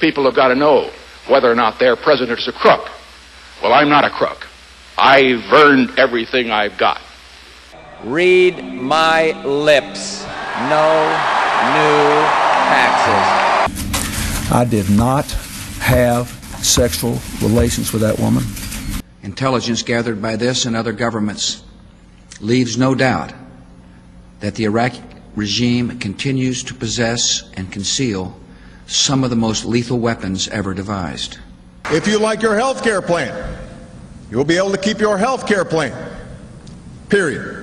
People have got to know whether or not their president is a crook. Well, I'm not a crook. I've earned everything I've got. Read my lips. No new taxes. I did not have sexual relations with that woman. Intelligence gathered by this and other governments leaves no doubt that the Iraqi regime continues to possess and conceal some of the most lethal weapons ever devised. If you like your health care plan, you'll be able to keep your health care plan. Period.